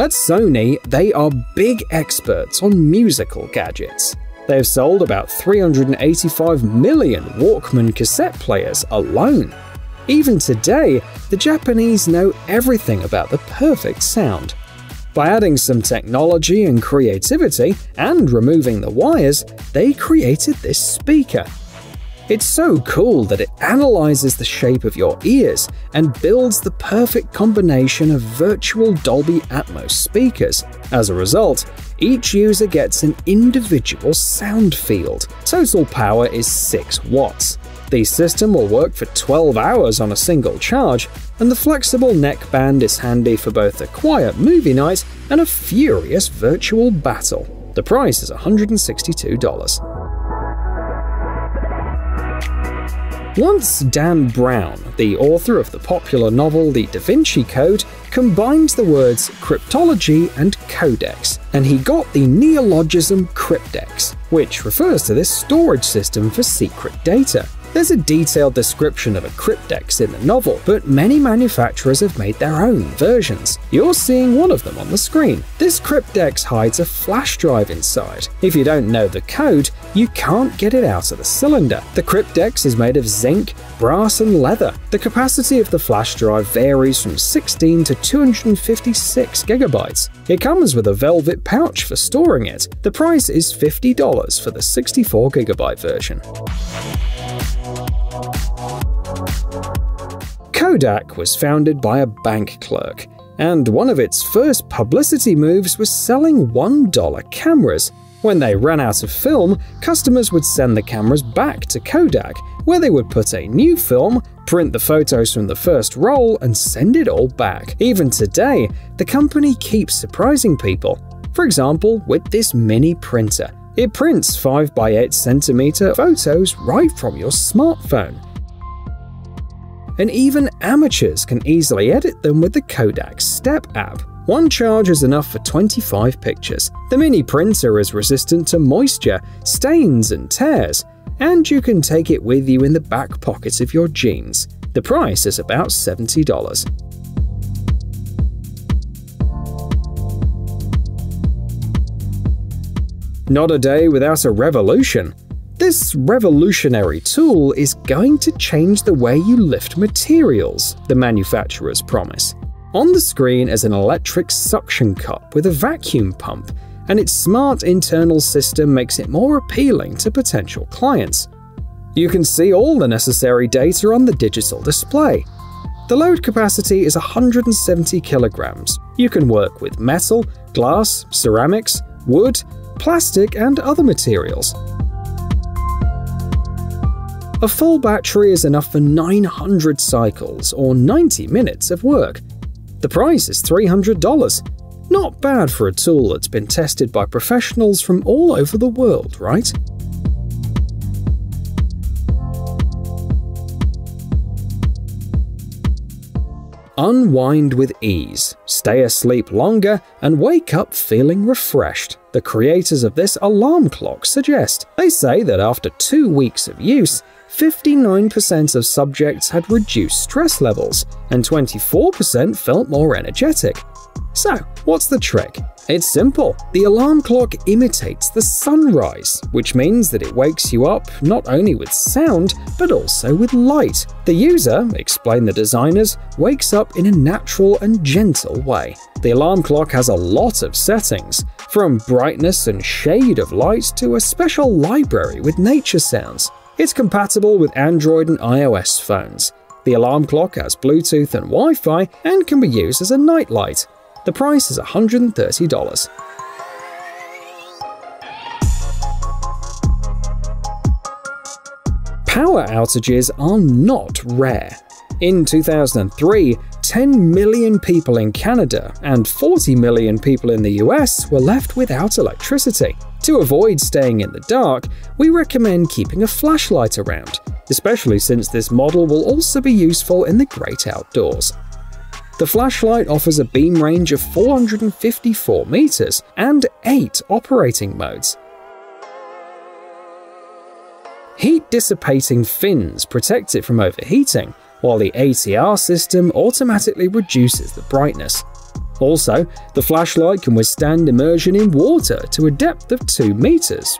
At Sony, they are big experts on musical gadgets. They have sold about 385 million Walkman cassette players alone. Even today, the Japanese know everything about the perfect sound. By adding some technology and creativity and removing the wires, they created this speaker. It's so cool that it analyzes the shape of your ears and builds the perfect combination of virtual Dolby Atmos speakers. As a result, each user gets an individual sound field. Total power is 6 watts. The system will work for 12 hours on a single charge, and the flexible neckband is handy for both a quiet movie night and a furious virtual battle. The price is $162. Once Dan Brown, the author of the popular novel The Da Vinci Code, combined the words cryptology and codex, and he got the neologism cryptex, which refers to this storage system for secret data. There's a detailed description of a cryptex in the novel, but many manufacturers have made their own versions. You're seeing one of them on the screen. This cryptex hides a flash drive inside. If you don't know the code, you can't get it out of the cylinder. The cryptex is made of zinc, brass, and leather. The capacity of the flash drive varies from 16 to 256 gigabytes. It comes with a velvet pouch for storing it. The price is $50 for the 64 gigabyte version. Kodak was founded by a bank clerk, and one of its first publicity moves was selling $1 cameras. When they ran out of film, customers would send the cameras back to Kodak, where they would put a new film, print the photos from the first roll, and send it all back. Even today, the company keeps surprising people. For example, with this mini printer. It prints 5x8cm photos right from your smartphone and even amateurs can easily edit them with the Kodak Step app. One charge is enough for 25 pictures. The mini printer is resistant to moisture, stains, and tears, and you can take it with you in the back pocket of your jeans. The price is about $70. Not a day without a revolution. This revolutionary tool is going to change the way you lift materials, the manufacturers promise. On the screen is an electric suction cup with a vacuum pump, and its smart internal system makes it more appealing to potential clients. You can see all the necessary data on the digital display. The load capacity is 170 kilograms. You can work with metal, glass, ceramics, wood, plastic, and other materials. A full battery is enough for 900 cycles or 90 minutes of work. The price is $300. Not bad for a tool that's been tested by professionals from all over the world, right? Unwind with ease, stay asleep longer, and wake up feeling refreshed. The creators of this alarm clock suggest. They say that after two weeks of use, 59% of subjects had reduced stress levels, and 24% felt more energetic. So, what's the trick? It's simple. The alarm clock imitates the sunrise, which means that it wakes you up not only with sound, but also with light. The user, explain the designers, wakes up in a natural and gentle way. The alarm clock has a lot of settings, from brightness and shade of light to a special library with nature sounds. It's compatible with Android and iOS phones. The alarm clock has Bluetooth and Wi-Fi and can be used as a nightlight. The price is $130. Power outages are not rare. In 2003, 10 million people in Canada and 40 million people in the US were left without electricity. To avoid staying in the dark, we recommend keeping a flashlight around, especially since this model will also be useful in the great outdoors. The flashlight offers a beam range of 454 meters and 8 operating modes. Heat dissipating fins protect it from overheating, while the ATR system automatically reduces the brightness. Also, the flashlight can withstand immersion in water to a depth of 2 meters.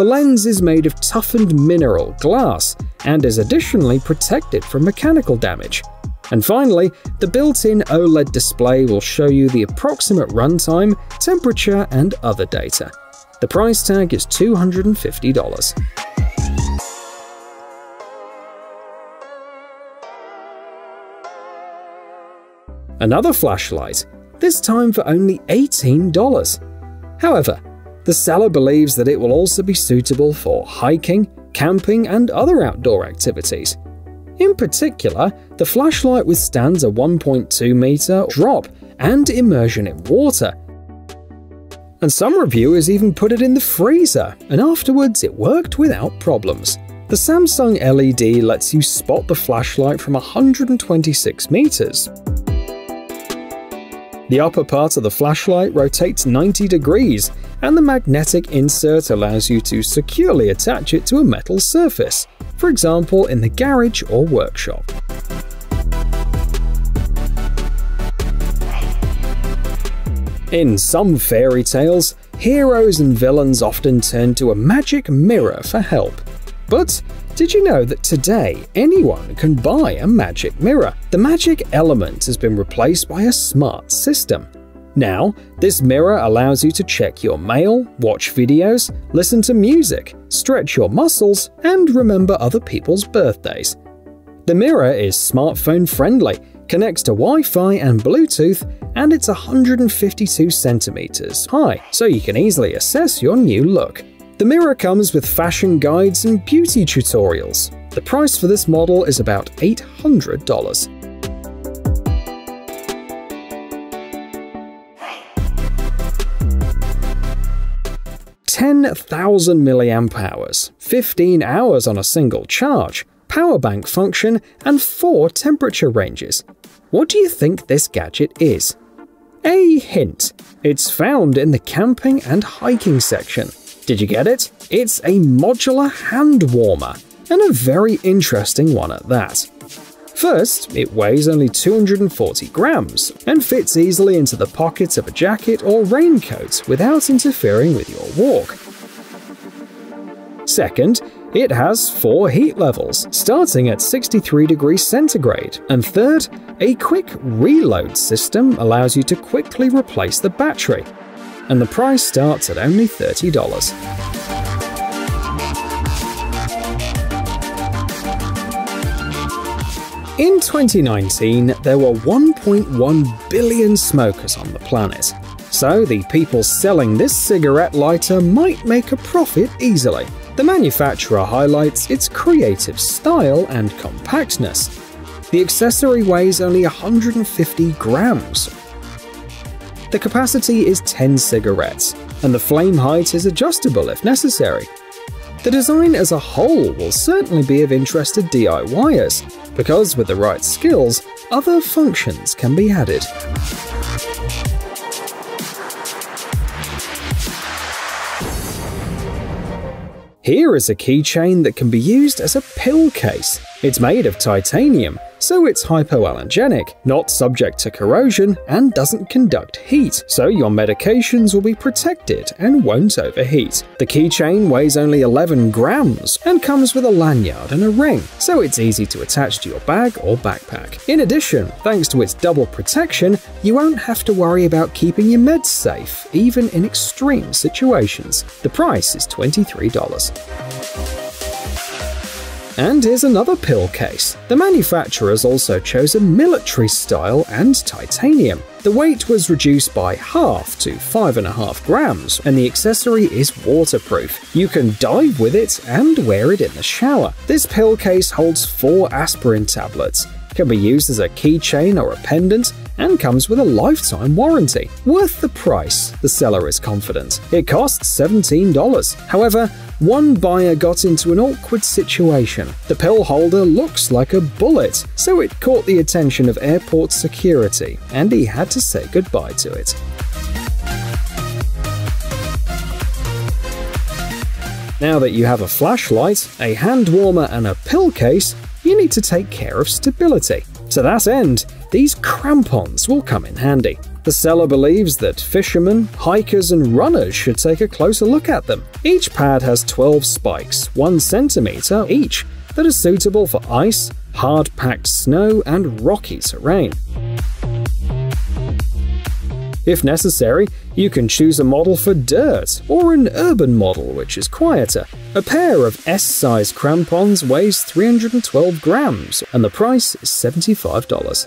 The lens is made of toughened mineral glass and is additionally protected from mechanical damage. And finally, the built-in OLED display will show you the approximate runtime, temperature, and other data. The price tag is $250. Another flashlight, this time for only $18. However, the seller believes that it will also be suitable for hiking, camping, and other outdoor activities. In particular, the flashlight withstands a 1.2 meter drop and immersion in water. And some reviewers even put it in the freezer, and afterwards it worked without problems. The Samsung LED lets you spot the flashlight from 126 meters. The upper part of the flashlight rotates 90 degrees, and the magnetic insert allows you to securely attach it to a metal surface, for example in the garage or workshop. In some fairy tales, heroes and villains often turn to a magic mirror for help. But did you know that today anyone can buy a magic mirror? The magic element has been replaced by a smart system. Now, this mirror allows you to check your mail, watch videos, listen to music, stretch your muscles, and remember other people's birthdays. The mirror is smartphone friendly, connects to Wi-Fi and Bluetooth, and it's 152 centimeters high, so you can easily assess your new look. The mirror comes with fashion guides and beauty tutorials. The price for this model is about $800. Ten thousand milliamp hours, 15 hours on a single charge, power bank function, and four temperature ranges. What do you think this gadget is? A hint. It's found in the camping and hiking section. Did you get it? It's a modular hand warmer, and a very interesting one at that. First, it weighs only 240 grams and fits easily into the pockets of a jacket or raincoat without interfering with your walk. Second, it has four heat levels, starting at 63 degrees centigrade. And third, a quick reload system allows you to quickly replace the battery, and the price starts at only $30. In 2019, there were 1.1 billion smokers on the planet, so the people selling this cigarette lighter might make a profit easily. The manufacturer highlights its creative style and compactness. The accessory weighs only 150 grams, the capacity is 10 cigarettes, and the flame height is adjustable if necessary. The design as a whole will certainly be of interest to DIYers, because with the right skills, other functions can be added. Here is a keychain that can be used as a pill case. It's made of titanium so it's hypoallergenic, not subject to corrosion, and doesn't conduct heat, so your medications will be protected and won't overheat. The keychain weighs only 11 grams and comes with a lanyard and a ring, so it's easy to attach to your bag or backpack. In addition, thanks to its double protection, you won't have to worry about keeping your meds safe, even in extreme situations. The price is $23. And here's another pill case. The manufacturers also chose a military style and titanium. The weight was reduced by half to 5.5 grams, and the accessory is waterproof. You can dive with it and wear it in the shower. This pill case holds four aspirin tablets, can be used as a keychain or a pendant, and comes with a lifetime warranty. Worth the price, the seller is confident. It costs $17. However, one buyer got into an awkward situation. The pill holder looks like a bullet, so it caught the attention of airport security, and he had to say goodbye to it. Now that you have a flashlight, a hand warmer, and a pill case, you need to take care of stability. To that end, these crampons will come in handy. The seller believes that fishermen, hikers, and runners should take a closer look at them. Each pad has 12 spikes, 1 centimeter each, that are suitable for ice, hard packed snow, and rocky terrain. If necessary, you can choose a model for dirt or an urban model which is quieter. A pair of S-size crampons weighs 312 grams and the price is $75.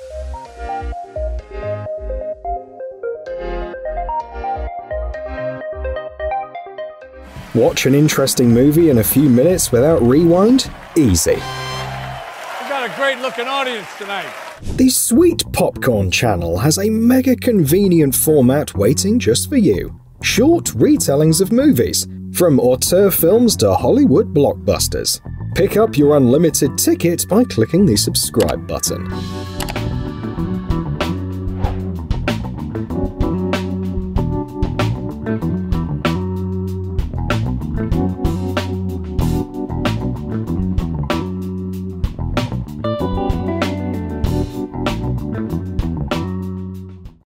Watch an interesting movie in a few minutes without rewind? Easy. We've got a great looking audience tonight. The Sweet Popcorn channel has a mega convenient format waiting just for you. Short retellings of movies, from auteur films to Hollywood blockbusters. Pick up your unlimited ticket by clicking the subscribe button.